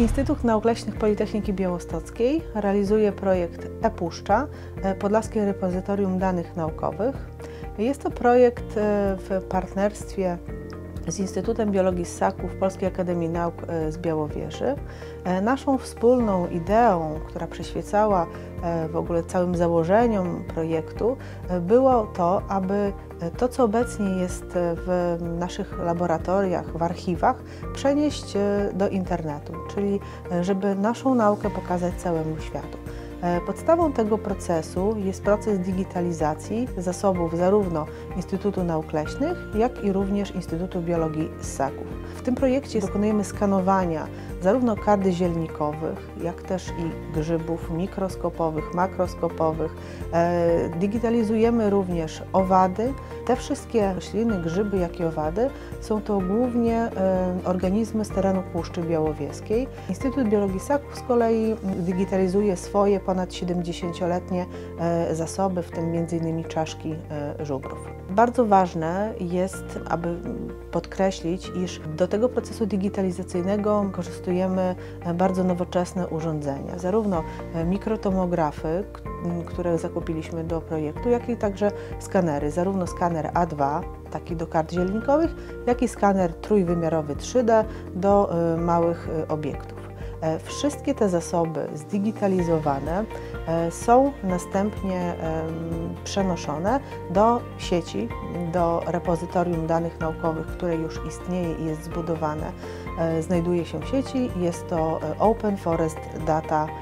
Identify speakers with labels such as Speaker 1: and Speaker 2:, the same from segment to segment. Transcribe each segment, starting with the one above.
Speaker 1: Instytut Nauk Leśnych Politechniki Białostockiej realizuje projekt ePuszcza, e, Podlaskie Repozytorium Danych Naukowych. Jest to projekt e, w partnerstwie z Instytutem Biologii Ssaków Polskiej Akademii Nauk e, z Białowieży. Naszą wspólną ideą, która przyświecała w ogóle całym założeniom projektu, było to, aby to, co obecnie jest w naszych laboratoriach, w archiwach, przenieść do internetu, czyli żeby naszą naukę pokazać całemu światu. E, podstawą tego procesu jest proces digitalizacji zasobów zarówno Instytutu Nauk Leśnych, jak i również Instytutu Biologii Ssaków. W tym projekcie dokonujemy skanowania zarówno kardy zielnikowych, jak też i grzybów mikroskopowych, makroskopowych. E, digitalizujemy również owady. Te wszystkie rośliny, grzyby, jak i owady są to głównie e, organizmy z terenu Puszczy Białowieskiej. Instytut Biologii Ssaków z kolei digitalizuje swoje ponad 70-letnie e, zasoby, w tym m.in. czaszki żubrów. Bardzo ważne jest, aby podkreślić, iż do tego procesu digitalizacyjnego korzystujemy bardzo nowoczesne urządzenia, zarówno mikrotomografy, które zakupiliśmy do projektu, jak i także skanery, zarówno skaner A2, taki do kart zielnikowych, jak i skaner trójwymiarowy 3D do e, małych e, obiektów. E, wszystkie te zasoby zdigitalizowane e, są następnie przenoszone do sieci, do repozytorium danych naukowych, które już istnieje i jest zbudowane. E, znajduje się w sieci, jest to openforestdata.pl.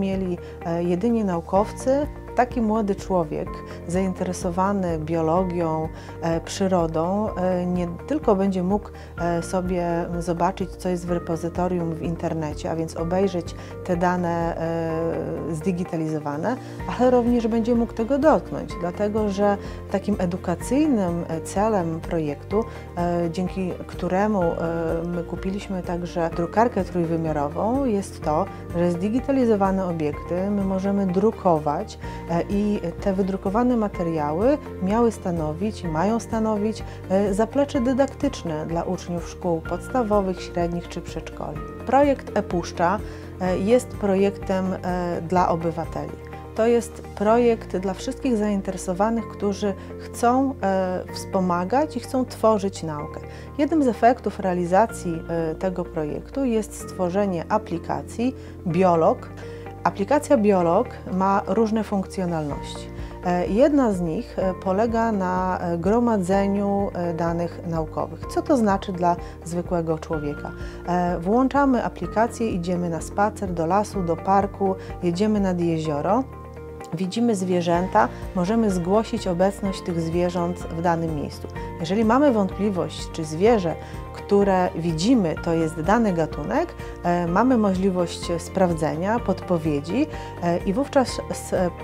Speaker 1: projektu e, mieli jedynie naukowcy, taki młody człowiek zainteresowany biologią, e, przyrodą e, nie tylko będzie mógł e, sobie zobaczyć, co jest w repozytorium w internecie, a więc obejrzeć te dane zdigitalizowane, ale również będzie mógł tego dotknąć, dlatego że takim edukacyjnym celem projektu, dzięki któremu my kupiliśmy także drukarkę trójwymiarową, jest to, że zdigitalizowane obiekty my możemy drukować i te wydrukowane materiały miały stanowić i mają stanowić e, zaplecze dydaktyczne dla uczniów szkół podstawowych, średnich czy przedszkoli. Projekt ePuszcza e, jest projektem dla obywateli. To jest projekt dla wszystkich zainteresowanych, którzy chcą e, wspomagać i chcą tworzyć naukę. Jednym z efektów realizacji e, tego projektu jest stworzenie aplikacji Biolog, Aplikacja Biolog ma różne funkcjonalności. E, jedna z nich e, polega na e, gromadzeniu danych naukowych. Co to znaczy dla zwykłego człowieka? Włączamy aplikację, idziemy na spacer do lasu, do parku, jedziemy nad jezioro widzimy zwierzęta, możemy zgłosić obecność tych zwierząt w danym miejscu. Jeżeli mamy wątpliwość, czy zwierzę, które widzimy, to jest dany gatunek, e, mamy możliwość sprawdzenia, podpowiedzi e, i wówczas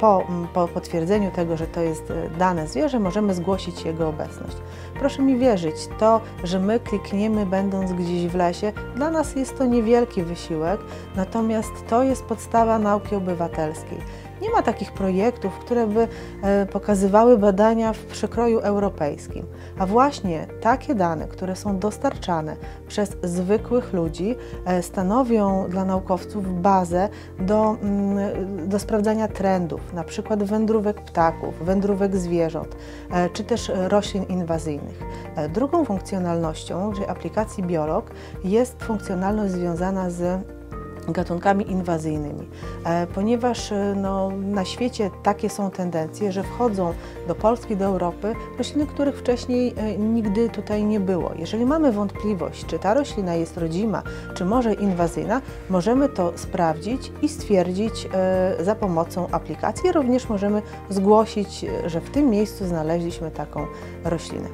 Speaker 1: po, po potwierdzeniu tego, że to jest dane zwierzę, możemy zgłosić jego obecność. Proszę mi wierzyć, to, że my klikniemy będąc gdzieś w lesie, dla nas jest to niewielki wysiłek, natomiast to jest podstawa nauki obywatelskiej. Nie ma takich projektów, które by e, pokazywały badania w przekroju europejskim. A właśnie takie dane, które są dostarczane przez zwykłych ludzi, e, stanowią dla naukowców bazę do, mm, do sprawdzania trendów, na przykład wędrówek ptaków, wędrówek zwierząt, e, czy też roślin inwazyjnych. Drugą funkcjonalnością, czyli aplikacji Biolog, jest funkcjonalność związana z gatunkami inwazyjnymi, e, ponieważ e, no, na świecie takie są tendencje, że wchodzą do Polski, do Europy rośliny, których wcześniej e, nigdy tutaj nie było. Jeżeli mamy wątpliwość, czy ta roślina jest rodzima, czy może inwazyjna, możemy to sprawdzić i stwierdzić za pomocą aplikacji. Również możemy zgłosić, że w tym miejscu znaleźliśmy taką roślinę.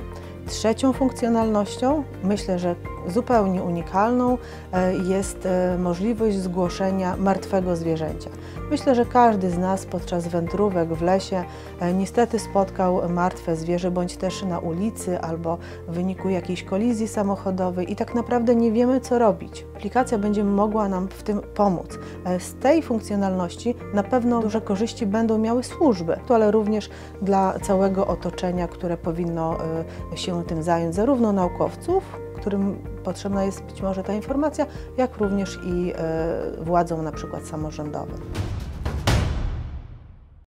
Speaker 1: Trzecią funkcjonalnością, myślę, że zupełnie unikalną, e, jest e, możliwość zgłoszenia martwego zwierzęcia. Myślę, że każdy z nas podczas wędrówek w lesie e, niestety spotkał martwe zwierzę, bądź też na ulicy, albo w wyniku jakiejś kolizji samochodowej i tak naprawdę nie wiemy, co robić. Aplikacja będzie mogła nam w tym pomóc. Z tej funkcjonalności na pewno duże korzyści będą miały służby, ale również dla całego otoczenia, które powinno e, tym zająć, zarówno naukowców, którym potrzebna jest być może ta informacja, jak również i e, władzom na przykład samorządowym.